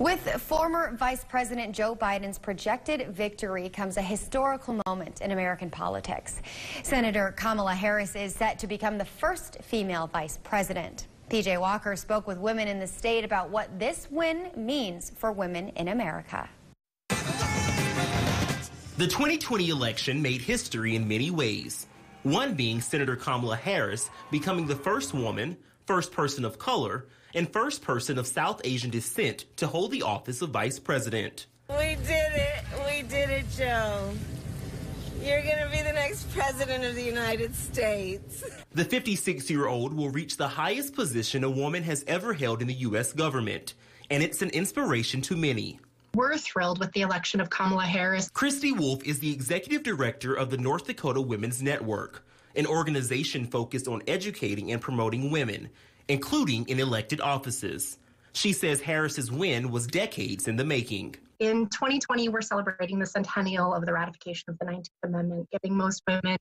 With former Vice President Joe Biden's projected victory comes a historical moment in American politics. Senator Kamala Harris is set to become the first female vice president. PJ Walker spoke with women in the state about what this win means for women in America. The 2020 election made history in many ways. One being Senator Kamala Harris becoming the first woman, first person of color, and first person of South Asian descent to hold the office of vice president. We did it. We did it, Joe. You're going to be the next president of the United States. The 56 year old will reach the highest position a woman has ever held in the U.S. government, and it's an inspiration to many. We're thrilled with the election of Kamala Harris. Christy Wolf is the executive director of the North Dakota Women's Network, an organization focused on educating and promoting women, including in elected offices. She says Harris's win was decades in the making. In 2020, we're celebrating the centennial of the ratification of the 19th Amendment, giving most women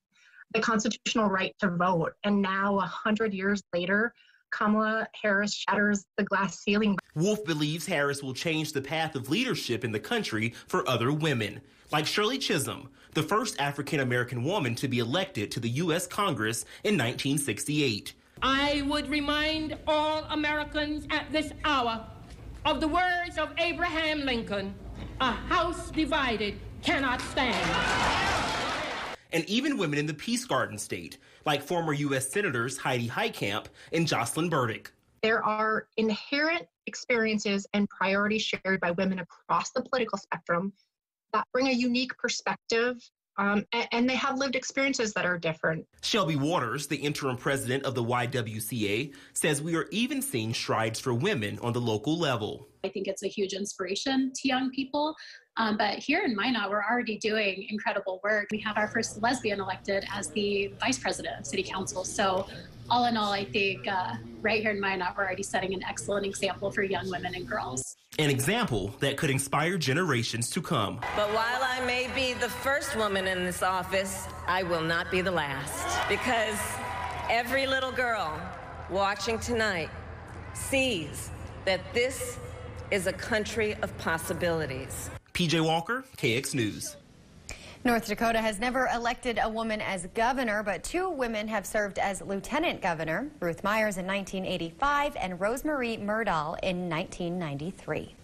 the constitutional right to vote. And now, 100 years later, Kamala Harris shatters the glass ceiling. Wolf believes Harris will change the path of leadership in the country for other women, like Shirley Chisholm, the first African American woman to be elected to the U.S. Congress in 1968. I would remind all Americans at this hour of the words of Abraham Lincoln a house divided cannot stand. And even women in the Peace Garden state, like former U.S. Senators Heidi Heitkamp and Jocelyn Burdick. There are inherent experiences and priorities shared by women across the political spectrum that bring a unique perspective um, and, and, they have lived experiences that are different. Shelby Waters, the interim president of the YWCA, says we are even seeing strides for women on the local level. I think it's a huge inspiration to young people. Um, but here in Minot, we're already doing incredible work. We have our first lesbian elected as the vice president of city council. So, all in all, I think uh, right here in Minot, we're already setting an excellent example for young women and girls. An example that could inspire generations to come. But while I may be the first woman in this office, I will not be the last. Because every little girl watching tonight sees that this is a country of possibilities. PJ Walker, KX News. North Dakota has never elected a woman as governor, but two women have served as lieutenant governor, Ruth Meiers in 1985 and Rosemarie Myrdal in 1993.